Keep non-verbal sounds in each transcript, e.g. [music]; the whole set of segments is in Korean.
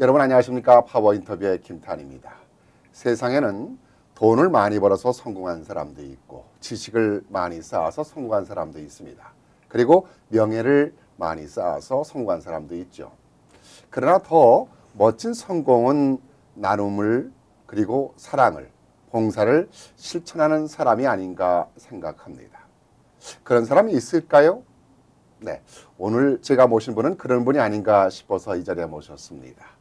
여러분 안녕하십니까 파워 인터뷰의 김탄입니다. 세상에는 돈을 많이 벌어서 성공한 사람도 있고 지식을 많이 쌓아서 성공한 사람도 있습니다. 그리고 명예를 많이 쌓아서 성공한 사람도 있죠. 그러나 더 멋진 성공은 나눔을 그리고 사랑을 봉사를 실천하는 사람이 아닌가 생각합니다. 그런 사람이 있을까요? 네. 오늘 제가 모신 분은 그런 분이 아닌가 싶어서 이 자리에 모셨습니다.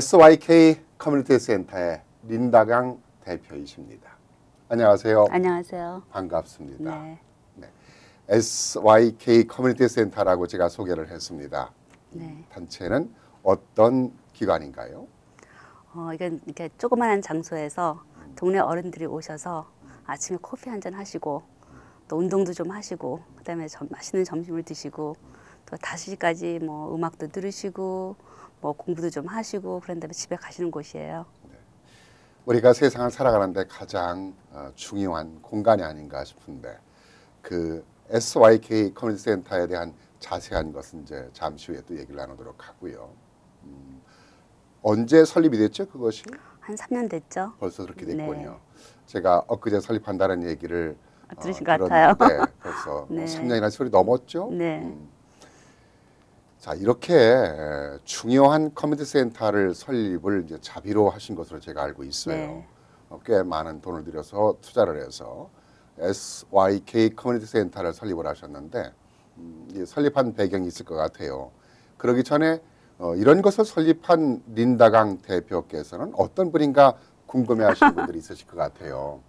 SYK 커뮤니티 센터의 린다강 대표이십니다. 안녕하세요. 안녕하세요. 반갑습니다. 네. SYK 커뮤니티 센터라고 제가 소개를 했습니다. 네. 단체는 어떤 기관인가요? 어, 이건 이렇게 조그마한 장소에서 동네 어른들이 오셔서 아침에 커피 한 잔 하시고 또 운동도 좀 하시고 그다음에 점, 맛있는 점심을 드시고 또 5시까지 뭐 음악도 들으시고 뭐 공부도 좀 하시고 그런 다음에 집에 가시는 곳이에요. 우리가 세상을 살아가는데 가장 어, 중요한 공간이 아닌가 싶은데 그 SYK 커뮤니티 센터에 대한 자세한 것은 이제 잠시 후에 또 얘기를 나누도록 하고요. 음, 언제 설립이 됐죠? 그것이 한 3년 됐죠? 벌써 그렇게 네. 됐군요. 제가 엊그제 설립한다는 얘기를 아, 들으신 것 같아요. 벌써 [laughs] 네. 3년이나 소리 넘었죠? 네. 음. 자 이렇게 중요한 커뮤니티 센터를 설립을 이제 자비로 하신 것으로 제가 알고 있어요. 네. 어, 꽤 많은 돈을 들여서 투자를 해서 SYK 커뮤니티 센터를 설립을 하셨는데 음, 이 설립한 배경이 있을 것 같아요. 그러기 전에 어, 이런 것을 설립한 린다강 대표께서는 어떤 분인가 궁금해하시는 분들이 [laughs] 있으실 것 같아요.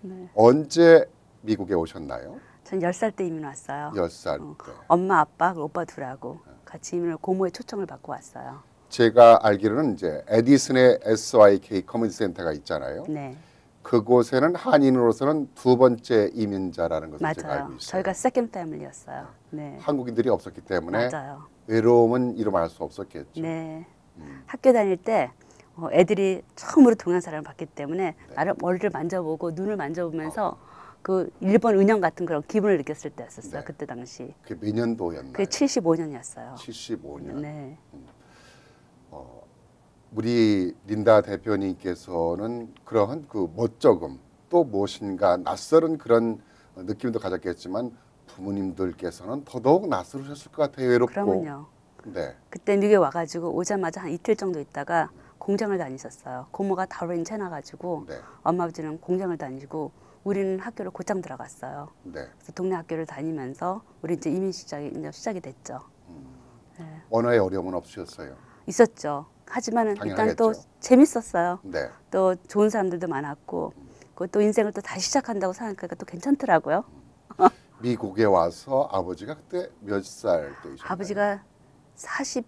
네. 언제 미국에 오셨나요? 전 10살 때 이민 왔어요. 열살 어. 때. 엄마, 아빠, 오빠 둘하고 같이 이민을 고모의 초청을 받고 왔어요. 제가 알기로는 이제 에디슨의 SYK 커뮤니티 센터가 있잖아요. 네. 그곳에는 한인으로서는 두 번째 이민자라는 것을 제가 알고 맞아요. 있어요. 저희가 second family였어요. 네. 한국인들이 없었기 때문에 맞아요. 외로움은 이름할 수 없었겠죠. 네. 음. 학교 다닐 때 어, 애들이 처음으로 동양 사람을 봤기 때문에 네. 나를 머리를 만져보고 눈을 만져보면서 그 일본 인형 같은 그런 기분을 느꼈을 때였었어요. 네. 그때 당시. 그게 몇 년도였나요? 그게 75년이었어요. 75년. 네. 어, 우리 린다 대표님께서는 그러한 그 멋쩍음 또 무엇인가 낯설은 그런 느낌도 가졌겠지만 부모님들께서는 더더욱 낯설으셨을 것 같아요. 외롭고. 그러면요. 네. 그때 미국에 와가지고 오자마자 한 이틀 정도 있다가 공장을 다니셨어요. 고모가 다로인 채나가지고 네. 엄마 아버지는 공장을 다니시고 우리는 학교를 곧장 들어갔어요. 네. 그래서 동네 학교를 다니면서 우리 이제 이민 시작이 이제 시작이 됐죠. 네. 언어의 어려움은 없으셨어요. 있었죠. 하지만은 일단 또 당연하겠죠. 재밌었어요. 네. 또 좋은 사람들도 많았고 그또 인생을 또 다시 시작한다고 생각하니까 또 괜찮더라고요. 미국에 와서 아버지가 그때 몇 살 때이셨나요? [laughs] 아버지가 40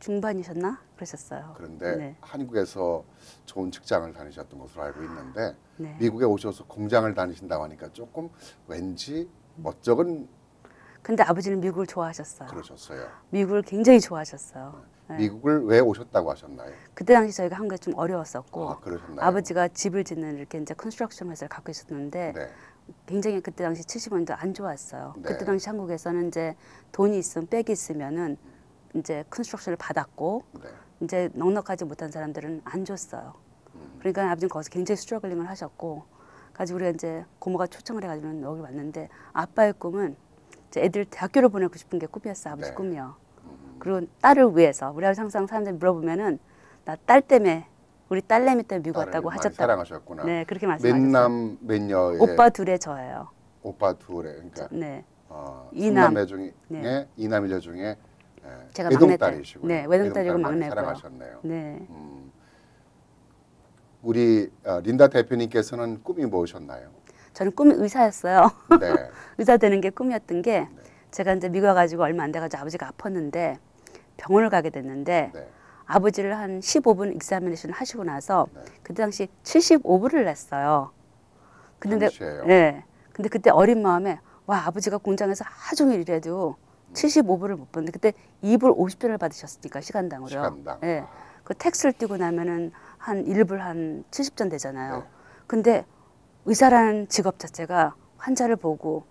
중반이셨나 그러셨어요. 그런데 네. 한국에서 좋은 직장을 다니셨던 것으로 알고 있는데 네. 미국에 오셔서 공장을 다니신다고 하니까 조금 왠지 멋쩍은 근데 아버지는 미국을 좋아하셨어요. 그러셨어요. 미국을 굉장히 좋아하셨어요. 네. 미국을 왜 오셨다고 하셨나요? 그때 당시 저희가 한국에 좀 어려웠었고 아, 그러셨나요? 아버지가 집을 짓는 이렇게 이제 construction 회사를 갖고 있었는데 네. 굉장히 그때 당시 70년대 안 좋았어요. 네. 그때 당시 한국에서는 이제 돈이 있으면 백이 있으면은 이제 construction을 받았고 네. 이제 넉넉하지 못한 사람들은 안 줬어요. 음. 그러니까 아버지는 거기서 굉장히 struggling을 하셨고 가지고 우리가 이제 고모가 초청을 해가지고 여기 왔는데 아빠의 꿈은 이제 애들 대학교를 보내고 싶은 게 꿈이었어 아버지 네. 꿈이요. 음. 그리고 딸을 위해서 우리 아버지 항상 사람들이 물어보면은 나 딸 때문에 우리 딸내미 때문에 미국 왔다고 많이 하셨다고. 사랑하셨구나. 네 그렇게 말씀하셨어요. 몇남 몇녀의 오빠 둘에 저예요. 오빠 둘에 그러니까 네. 어, 이남. 삼남매 중에 네. 이남일녀 중에 예, 제가 외동딸이시고. 네, 외동딸이고 막내고요. 사랑하셨네요. 네. 음, 우리 어, 린다 대표님께서는 꿈이 무엇이었나요? 저는 꿈이 의사였어요. 네. [laughs] 의사 되는 게 꿈이었던 게 제가 이제 미국 와가지고 얼마 안 돼가지고 아버지가 아팠는데 병원을 가게 됐는데 네. 아버지를 한 15분 examination 하시고 나서 네. 그때 당시 75불을 냈어요. 근데? 네. 근데 그때 어린 마음에 와 아버지가 공장에서 하루 종일 일해도 75불을 못 받는데 그때 2불 50전을 받으셨으니까 시간당으로요. 시간당. 네. 그 tax를 띄고 나면은 한 1불 한 70전 되잖아요. 네. 근데 의사라는 직업 자체가 환자를 보고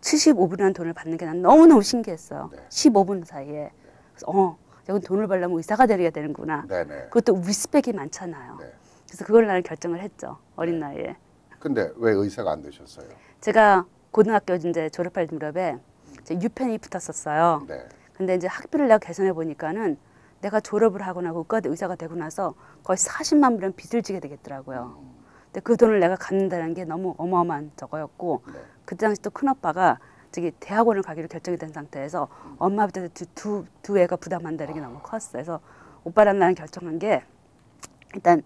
75불이라는 돈을 받는 게 난 너무너무 신기했어요. 네. 15분 사이에. 그래서 어, 여기 돈을 벌려면 의사가 되어야 되는구나. 네 네. 그것도 리스펙이 많잖아요. 네. 그래서 그걸 나는 결정을 했죠. 어린 나이에. 근데 왜 의사가 안 되셨어요? 제가 고등학교 이제 졸업할 무렵에 이제 유펜이 붙었었어요. 네. 근데 이제 학비를 내가 계산해 보니까는 내가 졸업을 하고 나고 의과 의사가 되고 나서 거의 40만 불은 빚을 지게 되겠더라고요. 근데 그 돈을 내가 갚는다는 게 너무 어마어마한 저거였고 네. 그때 당시 또 큰오빠가 저기 대학원을 가기로 결정이 된 상태에서 엄마 밑에서 두, 두, 두 애가 부담한다는 게 너무 컸어요. 그래서 오빠랑 나는 결정한 게 일단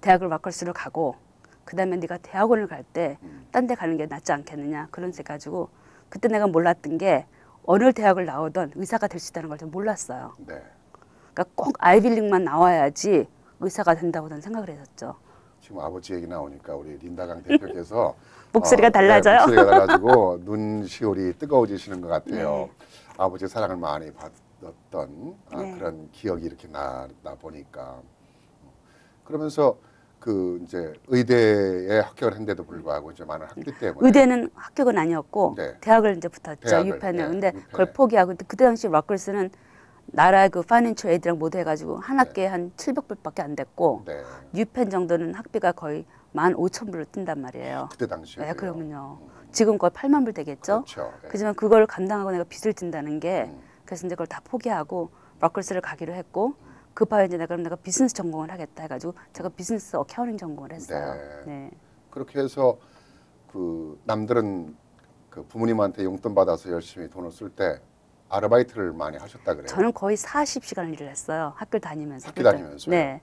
대학을 와컬스로 가고 그다음에 네가 대학원을 갈 때 딴데 가는 게 낫지 않겠느냐 그런 생 가지고 그때 내가 몰랐던 게 어느 대학을 나오던 의사가 될 수 있다는 걸 좀 몰랐어요. 네. 그러니까 꼭 아이빌릭만 나와야지 의사가 된다고 저는 생각을 했었죠. 지금 아버지 얘기 나오니까 우리 린다강 대표께서 [laughs] 목소리가 어, 달라져요? 네, 목소리가 달라지고 [laughs] 눈시울이 뜨거워지시는 것 같아요. 네. 아버지 사랑을 많이 받았던 아, 네. 그런 기억이 이렇게 나, 나 보니까 그러면서 그 이제 의대에 합격을 했는데도 불구하고 이제 많은 학비 때문에 의대는 합격은 아니었고 네. 대학을 이제 붙었죠 대학을, 유펜에. 네, 근데 유펜에. 그걸 포기하고 근데 그때 당시 러클스는 나라 그 financial aid랑 모두 해가지고 한 학기에 한 700불밖에 안 됐고 네 UPenn 정도는 학비가 거의 15,000불로 뛴단 말이에요. 그때 당시에 네, 그러면요. 지금 거의 8만 불 되겠죠? 그렇죠. 네. 그지만 그걸 감당하고 내가 빚을 진다는 게 음. 그래서 이제 그걸 다 포기하고 Rutgers를 가기로 했고 급하게 이제 내가 그럼 내가 비즈니스 전공을 하겠다 해가지고 제가 비즈니스 accounting 전공을 했어요. 네. 그렇게 해서 그 남들은 그 부모님한테 용돈 받아서 열심히 돈을 쓸 때 아르바이트를 많이 하셨다 그래요. 저는 거의 40시간을 일을 했어요. 학교 다니면서. 학교 그때. 다니면서요? 네.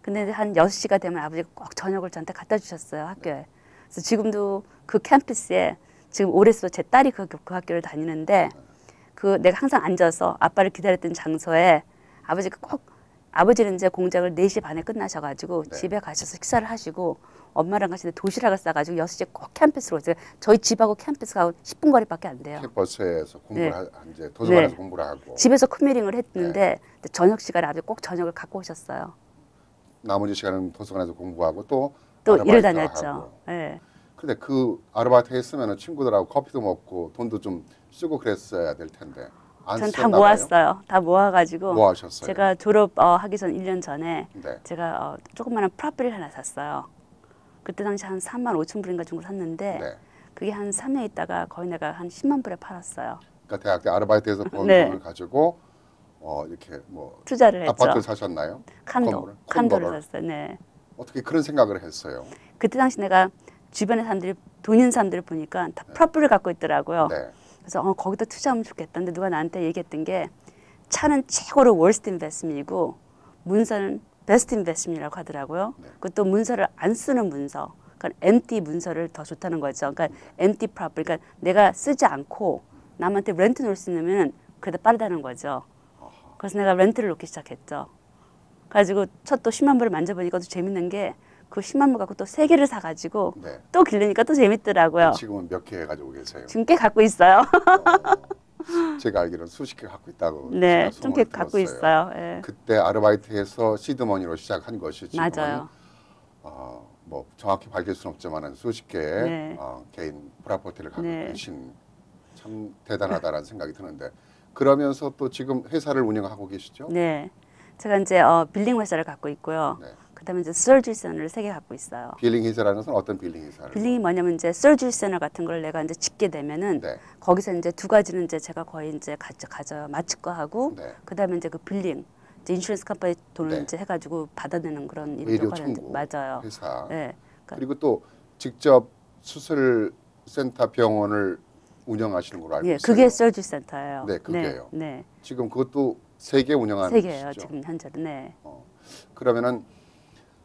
근데 한 6시가 되면 아버지가 꼭 저녁을 저한테 갖다 주셨어요, 학교에. 그래서 지금도 그 캠퍼스에 지금 올해서 제 딸이 그, 그 학교를 다니는데 그 내가 항상 앉아서 아빠를 기다렸던 장소에 아버지가 꼭 아버지는 이제 공장을 4시 반에 끝나셔가지고 네. 집에 가셔서 식사를 하시고 엄마랑 같이 도시락을 싸가지고 6시에 꼭 캠퍼스로 오세요. 저희 집하고 캠퍼스가 10분 거리밖에 안 돼요. 캠퍼스에서 공부를 네. 하, 이제 도서관에서 네. 공부를 하고 집에서 commuting을 했는데 네. 저녁 시간에 아버지 꼭 저녁을 갖고 오셨어요. 나머지 시간은 도서관에서 공부하고 또 또 일을 다녔죠. 예. 근데 그 아르바이트 했으면 친구들하고 커피도 먹고 돈도 좀 쓰고 그랬어야 될 텐데 안 전 다? 모았어요. 다 모아가지고 뭐 하셨어요? 제가 졸업 어, 하기 전 1년 전에 네. 제가 어, 조그마한 property를 하나 샀어요. 그때 당시 한 3만 5천 불인가 정도 샀는데 네. 그게 한 3년 있다가 거의 내가 한 10만 불에 팔았어요. 그러니까 대학 때 아르바이트에서 번 네. 돈을 가지고 어 이렇게 뭐 투자를 했죠. 아파트 사셨나요? 칸도, 건물을? 칸도를 콘도를? 샀어요. 네. 어떻게 그런 생각을 했어요? 그때 당시 내가 주변의 사람들이 돈 있는 사람들을 보니까 다 프라피를 갖고 있더라고요. 네. 그래서 어, 거기다 투자하면 좋겠다. 근데 누가 나한테 얘기했던 게 차는 최고로 월스트 인베스트ment이고 문서는 베스트 인베스트ment이라고 하더라고요. 네. 그것도 문서를 안 쓰는 문서. 그러니까 empty 문서를 더 좋다는 거죠. 그러니까 empty property. 그러니까 내가 쓰지 않고 남한테 렌트 놓을 수 있으면 그래도 빠르다는 거죠. 그래서 내가 렌트를 놓기 시작했죠. 가지고 첫 또 10만 불을 만져보니까 또 재밌는 게 그 10만 불 갖고 또 세 개를 사가지고 네. 또 길르니까 또 재밌더라고요. 지금은 몇 개 가지고 계세요? 지금 꽤 갖고 있어요. 어, 제가 알기로는 수십 개 갖고 있다고 [laughs] 네, 좀 꽤 갖고. 있어요. 예. 그때 아르바이트에서 seed money로 시작한 것이 지금은 맞아요. 어, 뭐 정확히 밝힐 수는 없지만은 수십 개의 네. 어, 개인 property를 갖고 네. 계신 참 대단하다라는 생각이 드는데 그러면서 또 지금 회사를 운영하고 계시죠? 네. 제가 이제 어, billing 회사를 갖고 있고요. 네. 그다음에 이제 surgery 센터를 세 개 갖고 있어요. billing 회사라는 것은 어떤 billing 회사를? billing이 뭐냐면 이제 surgery 센터 같은 걸 내가 이제 짓게 되면은 네. 거기서 이제 두 가지는 이제 제가 거의 이제 가져 가져요. 마취과 하고 네. 그다음에 이제 그 billing 이제 인슈런스 컴퍼니 돈을 네. 이제 해가지고 받아내는 그런 청구 맞아요. 회사. 네. 그러니까 그리고 또 직접 수술 센터 병원을 운영하시는 걸로 알고 예, 있어요. 그게 서저리 센터예요. 네, 그게요. 네, 지금 그것도 세 개 운영하는 세 개예요 것이죠. 지금 현재는. 네. 어, 그러면은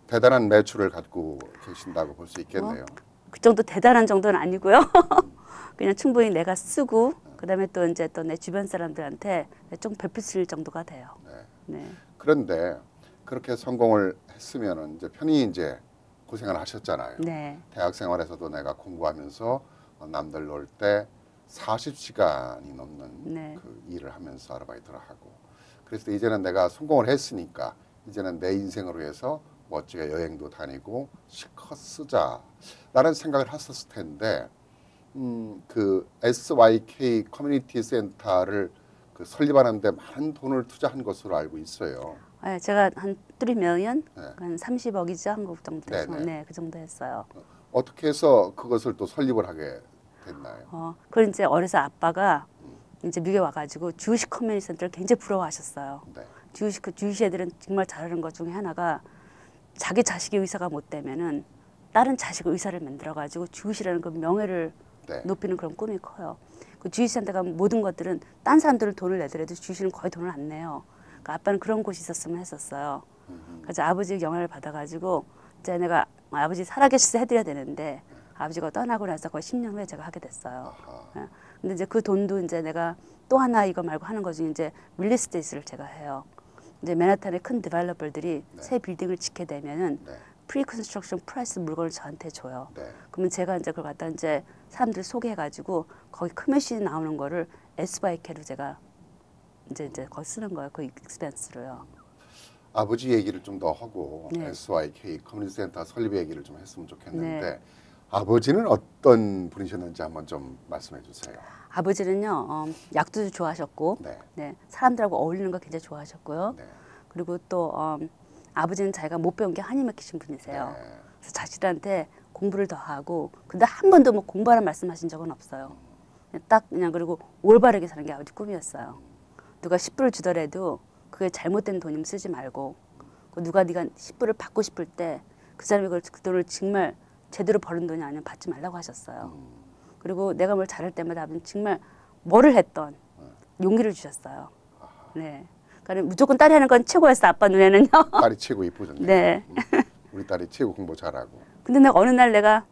대단한 매출을 갖고 계신다고 볼 수 있겠네요. 그 정도 대단한 정도는 아니고요. [laughs] 그냥 충분히 내가 쓰고 그다음에 또 이제 또 내 주변 사람들한테 좀 베풀 정도가 돼요. 네. 네. 그런데 그렇게 성공을 했으면은 이제 편히 이제 고생을 하셨잖아요. 네. 대학 생활에서도 내가 공부하면서 어, 남들 놀 때 40시간이 넘는 네. 그 일을 하면서 아르바이트를 하고 그래서 이제는 내가 성공을 했으니까 이제는 내 인생으로 해서 멋지게 여행도 다니고 실컷 쓰자라는 생각을 했었을 텐데 음, 그 SYK 커뮤니티 센터를 그 설립하는데 많은 돈을 투자한 것으로 알고 있어요. 네, 제가 한3 million, 네. 한 30억이죠 한국 정도 해서 네네. 네, 그 정도 했어요. 어떻게 해서 그것을 또 설립을 하게 됐나요? 어, 그걸 이제 어려서 아빠가 이제 미국에 와가지고 Jewish 커뮤니티 센터를 굉장히 부러워하셨어요. 네. 주식 그 주식 애들은 정말 잘하는 것 중에 하나가 자기 자식이 의사가 못 되면은 다른 자식 의사를 만들어 가지고 주식이라는 그 명예를 네. 높이는 그런 꿈이 커요. 그 주식센터가 모든 것들은 딴 사람들은 돈을 내더라도 주식은 거의 돈을 안 내요. 그러니까 아빠는 그런 곳이 있었으면 했었어요. 그래서 아버지 영향을 받아가지고 이제 내가 아버지 살아계실 때 해드려야 되는데 아버지가 떠나고 나서 거의 10년 후에 제가 하게 됐어요. 아하. 예. 근데 이제 그 돈도 이제 내가 또 하나 이거 말고 하는 것 중에 이제 릴리스테이스를 제가 해요. 이제 맨하탄의 큰 디벨로퍼들이 새 빌딩을 짓게 되면은 네. pre-construction price 물건을 저한테 줘요. 네. 그러면 제가 이제 그걸 갖다 이제 사람들 소개해가지고 거기 커미션이 나오는 거를 SYK로 제가 이제 이제 거기 쓰는 거예요. 그 expense로요. 아버지 얘기를 좀 더 하고 네. SYK 커뮤니티 센터 설립 얘기를 좀 했으면 좋겠는데 네. 아버지는 어떤 분이셨는지 한번 좀 말씀해 주세요. 아버지는요 어, 약주 좋아하셨고 네. 네, 사람들하고 어울리는 거 굉장히 좋아하셨고요. 네. 그리고 또 어, 아버지는 자기가 못 배운 게 한이 막히신 분이세요. 네. 그래서 자식들한테 공부를 더 하고 근데 한 번도 뭐 공부하라 말씀하신 적은 없어요. 그냥 딱 그냥 그리고 올바르게 사는 게 아버지 꿈이었어요. 누가 10불을 주더라도 그게 잘못된 돈이면 쓰지 말고 그 누가 네가 10불을 받고 싶을 때 그 사람이 그걸 그 돈을 정말 제대로 버는 돈이 아니면 받지 말라고 하셨어요. 그리고 내가 뭘 잘할 때마다 아버지는 정말 뭐를 했던 용기를 주셨어요. 네. 그러니까 무조건 딸이 하는 건 최고였어 아빠 눈에는요. [laughs] 딸이 최고 이쁘셨네요. 네. 음. 우리 딸이 최고 공부 잘하고. 근데 내가 어느 날 내가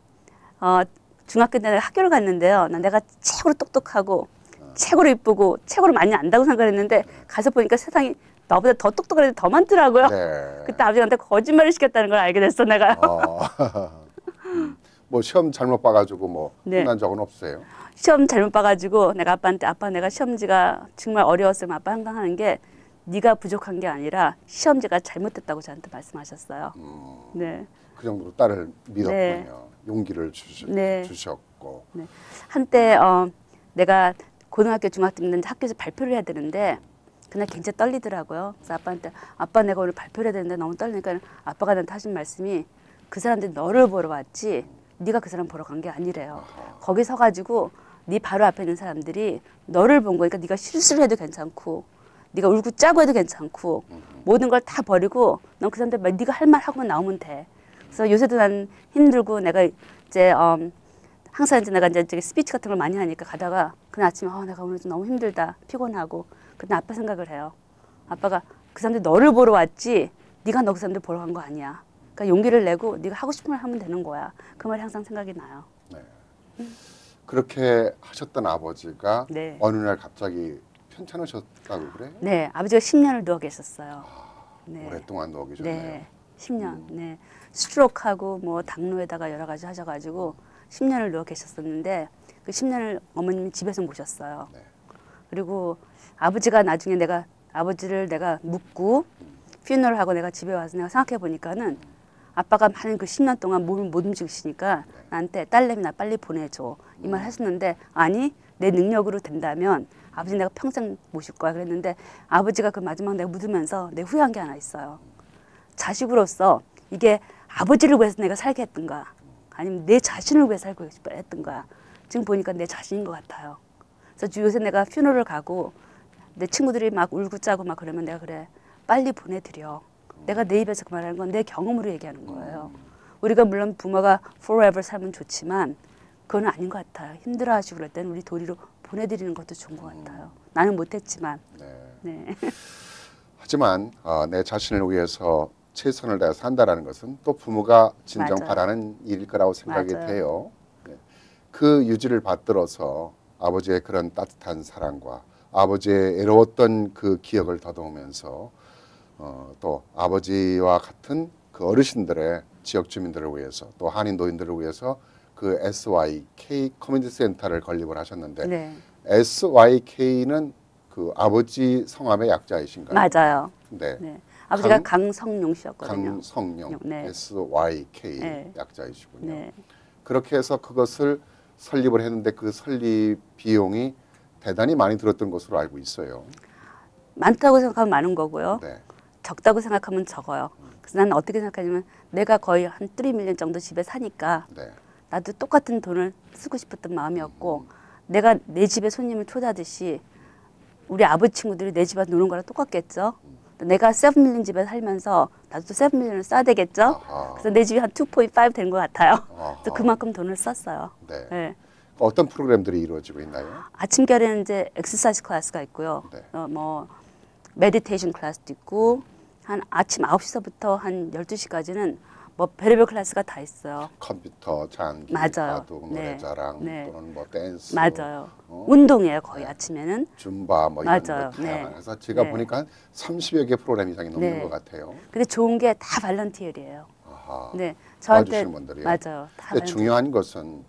어, 중학교 때 내가 학교를 갔는데요. 난 내가 최고로 똑똑하고 최고로 이쁘고 최고로 많이 안다고 생각했는데 가서 보니까 세상이 나보다 더 똑똑한 애들 더 많더라고요. 네. 그때 아버지한테 거짓말을 시켰다는 걸 알게 됐어 내가. 어. [laughs] 음. 뭐 시험 잘못 봐가지고 뭐 네. 혼난 적은 없어요. 시험 잘못 봐가지고 내가 아빠한테 아빠 내가 시험지가 정말 어려웠으면 아빠 항상 하는 게 네가 부족한 게 아니라 시험지가 잘못됐다고 저한테 말씀하셨어요. 음. 네. 그 정도로 딸을 믿었군요. 네. 용기를 주시, 네. 주셨고. 한때 어, 내가 고등학교 중학교 때 학교에서 발표를 해야 되는데 그날 굉장히 떨리더라고요. 그래서 아빠한테 아빠 내가 오늘 발표를 해야 되는데 너무 떨리니까 아빠가 나한테 하신 말씀이 그 사람들이 너를 보러 왔지 네가 그 사람 보러 간 게 아니래요. 거기 서가지고 네 바로 앞에 있는 사람들이 너를 본 거니까 네가 실수를 해도 괜찮고 네가 울고 짜고 해도 괜찮고 모든 걸 다 버리고 넌 그 사람들 말 네가 할 말 하고만 나오면 돼. 그래서 요새도 난 힘들고 내가 이제 음, 항상 이제 내가 이제 스피치 같은 걸 많이 하니까 가다가 그날 아침에 어, 내가 오늘 좀 너무 힘들다 피곤하고 근데 아빠 생각을 해요. 아빠가 그 사람들 너를 보러 왔지 네가 너 그 사람들 보러 간 거 아니야. 그러니까 용기를 내고 네가 하고 싶은 말 하면 되는 거야. 그 말이 항상 생각이 나요. 그렇게 하셨던 아버지가 네. 어느 날 갑자기 편찮으셨다고 그래? 네, 아버지가 10년을 누워 계셨어요. 네. 오랫동안 누워 계셨네요. 네, 10년. 네, 스트로크하고 뭐 당뇨에다가 여러 가지 하셔가지고 10년을 누워 계셨었는데 그 10년을 어머님이 집에서 모셨어요. 네. 그리고 아버지가 나중에 내가 아버지를 내가 묻고 퓨너를 하고 내가 집에 와서 내가 생각해 보니까는 아빠가 많은 그 10년 동안 몸을 못 움직이시니까 나한테 딸내미 나 빨리 보내줘 이말 하셨는데 아니 내 능력으로 된다면 아버지 내가 평생 모실 거야 그랬는데 아버지가 그 마지막 내가 묻으면서 내 후회한 게 하나 있어요. 자식으로서 이게 아버지를 위해서 내가 살게 했던가 아니면 내 자신을 위해 살고 싶어 했던가 지금 보니까 내 자신인 것 같아요. 그래서 요새 내가 퓨너를 가고 내 친구들이 막 울고 짜고 막 그러면 내가 그래 빨리 보내드려. 내가 내 입에서 그 말하는 건 내 경험으로 얘기하는 거예요. 우리가 물론 부모가 forever 살면 좋지만 그건 아닌 것 같아요. 힘들어하시고 그럴 때는 우리 도리로 보내드리는 것도 좋은 것 같아요. 나는 못했지만 네. 네. [laughs] 하지만 어, 내 자신을 위해서 최선을 다해 산다라는 것은 또 부모가 진정 맞아요. 바라는 일일 거라고 생각이 맞아요. 돼요. 네. 그 유지를 받들어서 아버지의 그런 따뜻한 사랑과 아버지의 외로웠던 그 기억을 더듬으면서 어, 또 아버지와 같은 그 어르신들의 지역 주민들을 위해서 또 한인 노인들을 위해서 그 SYK 커뮤니티 센터를 건립을 하셨는데 네. SYK는 그 아버지 성함의 약자이신가요? 맞아요. 네. 네. 아버지가 강- 강성용 씨였거든요. 강성용 네. SYK 네. 약자이시군요. 네. 그렇게 해서 그것을 설립을 했는데 그 설립 비용이 대단히 많이 들었던 것으로 알고 있어요. 많다고 생각하면 많은 거고요. 네. 적다고 생각하면 적어요. 그래서 나는 어떻게 생각하냐면 내가 거의 한 3 밀리언 정도 집에 사니까 네. 나도 똑같은 돈을 쓰고 싶었던 마음이었고 내가 내 집에 손님을 초대하듯이 우리 아버지 친구들이 내 집에 노는 거랑 똑같겠죠. 내가 seven million 집에 살면서 나도 seven million을 써야 되겠죠. 아하. 그래서 내 집이 한 2.5 된 것 같아요. 그래서 그만큼 돈을 썼어요. 네. 네. 어떤 프로그램들이 이루어지고 있나요? 아침결에는 이제 exercise class가 있고요. 네. 어, 뭐 meditation class도 있고 한 아침 9시서부터 한 12시까지는 뭐 별의별 클래스가 다 있어요. 컴퓨터, 장기, 맞아요. 바둑, 네. 노래자랑 네. 또는 뭐 댄스, 맞아요. 어? 운동이에요, 거의 네. 아침에는. 줌바 뭐 이런 맞아요. 거 네. 다양해서 제가 네. 보니까 한 30여 개 프로그램 이상이 넘는 네. 것 같아요. 근데 좋은 게 다 발런티얼이에요. 아하. 네. 저한테 분들이요? 맞아요. 다 근데. 중요한 것은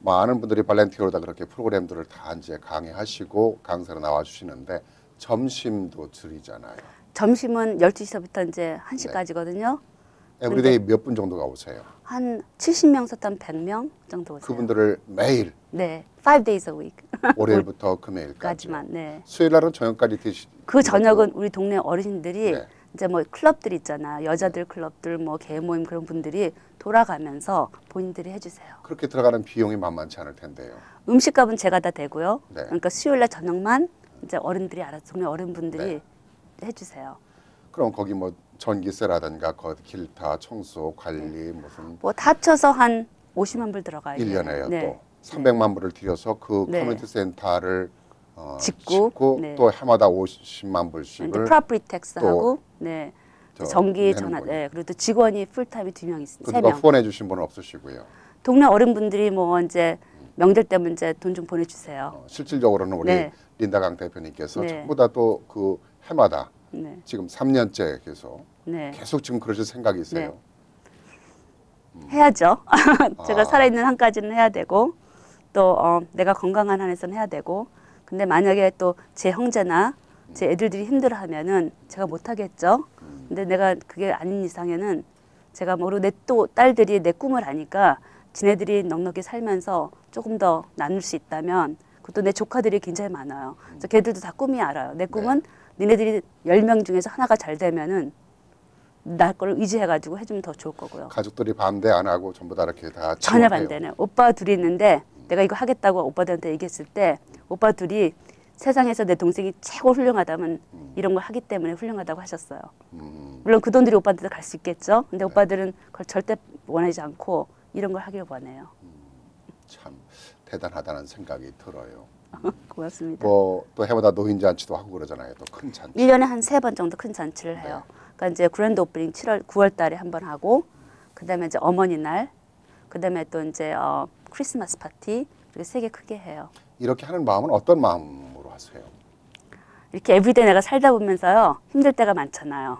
많은 분들이 발렌티어로다 그렇게 프로그램들을 다 이제 강의하시고 강사로 나와 주시는데 점심도 드리잖아요. 점심은 12시서부터 이제 네. 1시까지거든요. everyday 몇 분 정도가 오세요? 한 70명부터 한 100명 정도 오세요. 그분들을 매일 네. 5 days a week. [laughs] 월요일부터 금요일까지. 까지만. 네. 수요일 날은 저녁까지 드시. 그 저녁은 우리 동네 어르신들이 네. 이제 뭐 클럽들 있잖아 여자들 클럽들 뭐 계 모임 그런 분들이 돌아가면서 본인들이 해주세요. 그렇게 들어가는 비용이 만만치 않을 텐데요. 음식값은 제가 다 대고요. 네. 그러니까 수요일 날 저녁만 이제 어른들이 알아서 동네 어른분들이 네. 해주세요. 그럼 거기 뭐 전기세라든가 거 기타, 청소, 관리 무슨 뭐 다 합쳐서 한 50만 불 들어가요. 일 1년에요 네. 또 300만 불을 들여서 그 네. 커뮤니티 센터를 어, 짓고, 짓고 네. 또 해마다 50만 이제 불씩을 property tax 또 하고 네. 저 전기 전화. 네. 그리고 또 직원이 풀타임이 두 명 있습니다. 명. 후원해 주신 분은 없으시고요. 동네 어른분들이 뭐 이제 명절 때면 이제 돈 좀 보내주세요. 어, 실질적으로는 우리 네. 린다 강 대표님께서 네. 전부 다 또 그 해마다 네. 지금 3년째 계속 네. 계속 지금 그러실 생각이세요. 네. 해야죠. [laughs] 제가 아. 살아있는 한까지는 해야 되고 또 어, 내가 건강한 한에서는 해야 되고 근데 만약에 또 제 형제나 제 애들들이 힘들어하면은 제가 못하겠죠. 근데 내가 그게 아닌 이상에는 제가 모르고 내 또 딸들이 내 꿈을 아니까 지네들이 넉넉히 살면서 조금 더 나눌 수 있다면 그것도 내 조카들이 굉장히 많아요. 그래서 걔들도 다 꿈이 알아요. 내 꿈은 니네들이 열 명 중에서 하나가 잘 되면은 나 거를 의지해가지고 해주면 더 좋을 거고요. 가족들이 반대 안 하고 전부 다 이렇게 다 전혀. 반대네. 오빠 둘이 있는데 내가 이거 하겠다고 오빠들한테 얘기했을 때 오빠 둘이 세상에서 내 동생이 최고 훌륭하다면 이런 걸 하기 때문에 훌륭하다고 하셨어요. 음, 물론 그 돈들이 오빠한테 갈 수 있겠죠. 근데 오빠들은 그걸 절대 원하지 않고 이런 걸 하길 원해요. 참 대단하다는 생각이 들어요. [laughs] 고맙습니다. 뭐 또 해마다 노인 잔치도 하고 그러잖아요. 또 큰 잔치. 일년에 한 세 번 정도 큰 잔치를 해요. 그러니까 이제 그랜드 오프닝 7월 9월 달에 한 번 하고 그다음에 이제 어머니 날 그다음에 또 이제 어 크리스마스 파티 이렇게 세 개 크게 해요. 이렇게 하는 마음은 어떤 마음으로 하세요? 이렇게 everyday 내가 살다 보면서요 힘들 때가 많잖아요.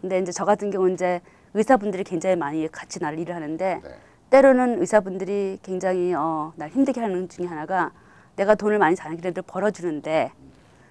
근데 이제 저 같은 경우 이제 의사분들이 굉장히 많이 같이 날 일을 하는데 네. 때로는 의사분들이 굉장히 어, 날 힘들게 하는 중에 하나가 내가 돈을 많이 자기네들 벌어주는데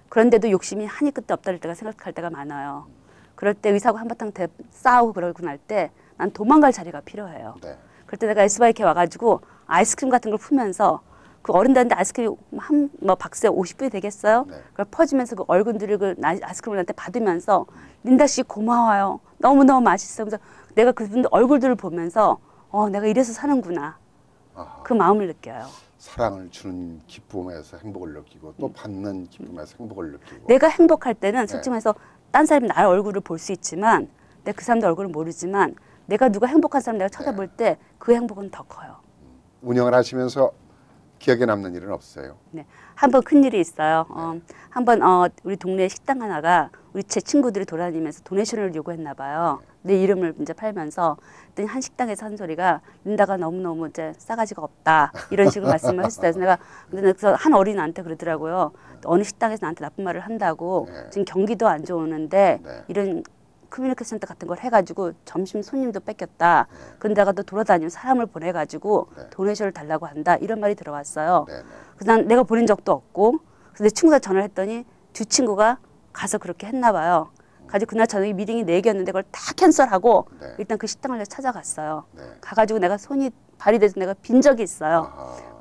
그런데도 욕심이 한이 끝도 없다를 때가 생각할 때가 많아요. 그럴 때 의사하고 한바탕 대, 싸우고 그러고 날 때 난 도망갈 자리가 필요해요. 네. 그럴 때 내가 에스바이크에 와가지고 아이스크림 같은 걸 풀면서 그 어른들한테 아이스크림 한 뭐 박스에 50불이 되겠어요? 네. 그걸 퍼주면서 그 얼굴들을 그 나- 아이스크림을 나한테 받으면서 린다 씨 고마워요. 너무 너무 맛있어. 그래서 내가 그분들 얼굴들을 보면서 어 내가 이래서 사는구나 아하. 그 마음을 느껴요. 사랑을 주는 기쁨에서 행복을 느끼고 또 받는 기쁨에서 행복을 느끼고 내가 행복할 때는 네. 솔직히 말해서 딴 사람이 나의 얼굴을 볼 수 있지만 내그 사람들 얼굴을 모르지만 내가 누가 행복한 사람 내가 쳐다볼 네. 때그 행복은 더 커요. 운영을 하시면서 기억에 남는 일은 없어요. 네. 한 번 큰 일이 있어요. 어, 한번 어, 우리 동네 식당 하나가 우리 제 친구들이 돌아다니면서 도네이션을 요구했나 봐요. 내 이름을 이제 팔면서 그랬더니 한 식당에서 한 소리가 린다가 너무너무 이제 싸가지가 없다. 이런 식으로 말씀을 했어요. 그래서 내가 근데 그래서 한 어린한테 그러더라고요. 어느 식당에서 나한테 나쁜 말을 한다고 네. 지금 경기도 안 좋으는데 네. 이런 커뮤니케이션 센터 같은 걸 해가지고 점심 손님도 뺏겼다. 그런데가 또 돌아다니면 사람을 보내가지고 네. donation을 달라고 한다. 이런 말이 들어왔어요. 네, 네. 그래서 난 내가 보낸 적도 없고 그래서 내 친구가 전화를 했더니 두 친구가 가서 그렇게 했나 봐요. 가지고 그날 저녁에 미팅이 네 개였는데 그걸 다 cancel하고 네. 일단 그 식당을 찾아갔어요. 네. 가가지고 내가 손이 발이 돼서 내가 빈 적이 있어요.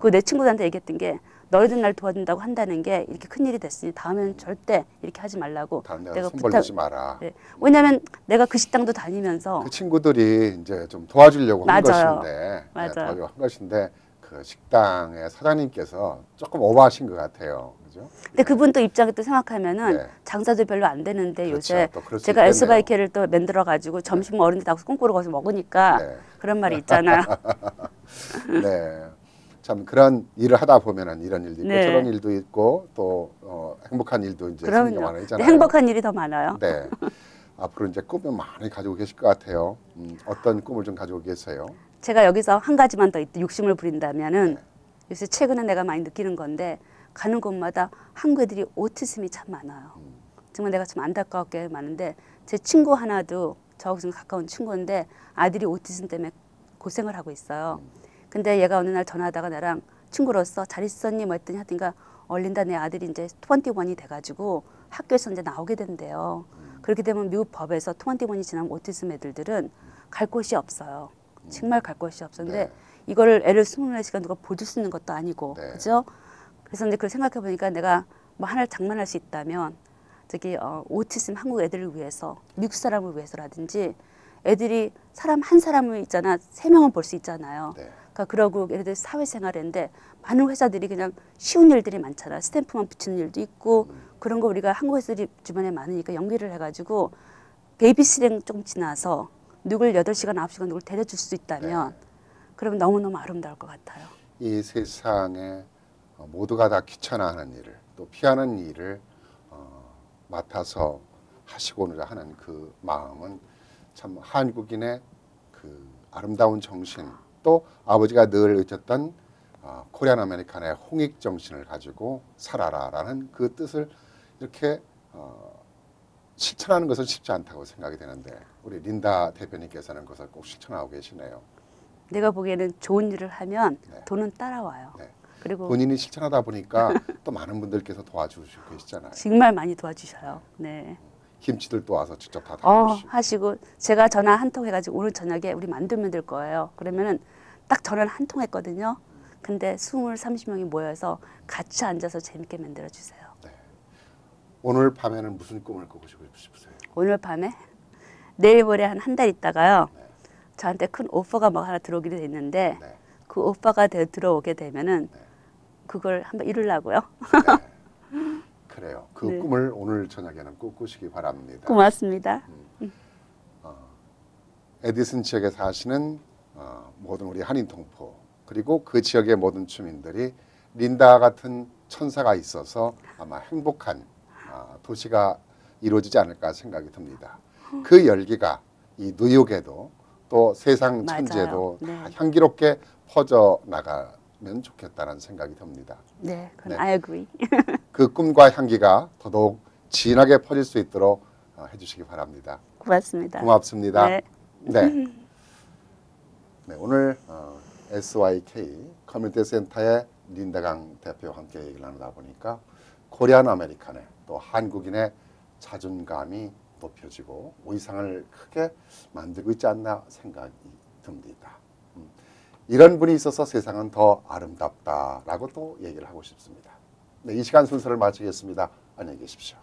그 내 친구들한테 얘기했던 게 너희들 날 도와준다고 한다는 게 이렇게 큰 일이 됐으니 다음에는 절대 이렇게 하지 말라고 내가 손 부탁- 벌리지 마라. 네. 왜냐하면 내가 그 식당도 다니면서 그 친구들이 이제 좀 도와주려고 한 맞아요. 것인데, 맞아요. 네, 도와주려고 한 것인데 그 식당의 사장님께서 조금 오버하신 것 같아요. 그죠? 근데 그분 또 입장에 또 생각하면은 네. 장사도 별로 안 되는데 그렇죠. 요새 제가 있겠네요. 에스바이케를 또 만들어 가지고 점심 어른들 다 꽁꼬로 가서 먹으니까 네. 그런 말이 있잖아요. [laughs] 네. 참 그런 일을 하다 보면은 이런 일도 있고 네. 저런 일도 있고 또 어, 행복한 일도 이제 생기가 그럼요. 많아지잖아요. 행복한 일이 더 많아요. 네. 앞으로 이제 꿈을 많이 가지고 계실 것 같아요. 음, 어떤 꿈을 좀 가지고 계세요? 제가 여기서 한 가지만 더 있- 욕심을 부린다면은 네. 요새 최근에 내가 많이 느끼는 건데 가는 곳마다 한국 애들이 오티즘이 참 많아요. 음. 정말 내가 좀 안타깝게 많은데 제 친구 하나도 저하고 좀 가까운 친구인데 아들이 오티즘 때문에 고생을 하고 있어요. 근데 얘가 어느 날 전화하다가 나랑 친구로서 잘 있었니 뭐 했더니 하여튼가 얼린다 내 아들이 이제 21이 돼가지고 학교에서 이제 나오게 된대요. 그렇게 되면 미국 법에서 21이 지나면 오티즘 애들들은 갈 곳이 없어요. 정말 갈 곳이 없었는데 네. 이거를 애를 24시간 누가 보줄 수 있는 것도 아니고 네. 그죠? 그래서 이제 그걸 생각해 보니까 내가 뭐 하나를 장만할 수 있다면 저기 어, 오티즘 한국 애들을 위해서 미국 사람을 위해서라든지 애들이 사람 한 사람을 있잖아 세 명은 볼 수 있잖아요. 네. 그러니까 그러고 예를 들어 사회생활인데 많은 회사들이 그냥 쉬운 일들이 많잖아. 스탬프만 붙이는 일도 있고 그런 거 우리가 한국 회사들이 주변에 많으니까 연기를 해가지고 베이비시팅 좀 지나서 누굴 여덟 시간 아홉 시간 누굴 데려줄 수 있다면 그러면 너무너무 아름다울 것 같아요. 이 세상에 어, 모두가 다 귀찮아하는 일을 또 피하는 일을 어, 맡아서 하시고자 하는 그 마음은 참 한국인의 그 아름다운 정신 또 아버지가 늘 의쳤던 어, 코리안 아메리칸의 홍익 정신을 가지고 살아라라는 그 뜻을 이렇게 어, 실천하는 것은 쉽지 않다고 생각이 되는데 우리 린다 대표님께서는 그것을 꼭 실천하고 계시네요. 내가 보기에는 좋은 일을 하면 네. 돈은 따라와요. 네. 그리고 본인이 실천하다 보니까 [laughs] 또 많은 분들께서 도와주시고 계시잖아요. 정말 많이 도와주셔요. 네. 김치들도 와서 직접 다 어, 담으시고. 하시고 제가 전화 한 통 해가지고 오늘 저녁에 우리 만두면 될 거예요. 그러면은 딱 전화를 한 통 했거든요. 근데 20, 30명이 모여서 같이 앉아서 재밌게 만들어 주세요. 오늘 밤에는 무슨 꿈을 꾸고 싶으세요? 오늘 밤에 내일 모레 한 한 달 있다가요. 네. 저한테 큰 오퍼가 뭐 하나 들어오기로 됐는데 네. 그 오퍼가 되- 들어오게 되면은 네. 그걸 한번 이루려고요. 네. [laughs] 그래요. 그 네. 꿈을 오늘 저녁에는 꼭 꾸시기 바랍니다. 고맙습니다. 에디슨 지역에 사시는 어, 모든 우리 한인 동포 그리고 그 지역의 모든 주민들이 린다 같은 천사가 있어서 아마 행복한 어, 도시가 이루어지지 않을까 생각이 듭니다. 그 열기가 이 뉴욕에도 또 세상 다 네. 향기롭게 퍼져 나가면 좋겠다는 생각이 듭니다. 네, 그건 네. I agree. [laughs] 그 꿈과 향기가 더더욱 진하게 퍼질 수 있도록 어, 해주시기 바랍니다. 고맙습니다. 고맙습니다. 네. 네. [laughs] 네, 오늘 어, SYK 커뮤니티 센터의 린다강 대표와 함께 얘기를 나누다 보니까 Korean American의 또 한국인의 자존감이 높여지고 위상을 크게 만들고 있지 않나 생각이 듭니다. 음, 이런 분이 있어서 세상은 더 아름답다라고 또 얘기를 하고 싶습니다. 네, 이 시간 순서를 마치겠습니다. 안녕히 계십시오.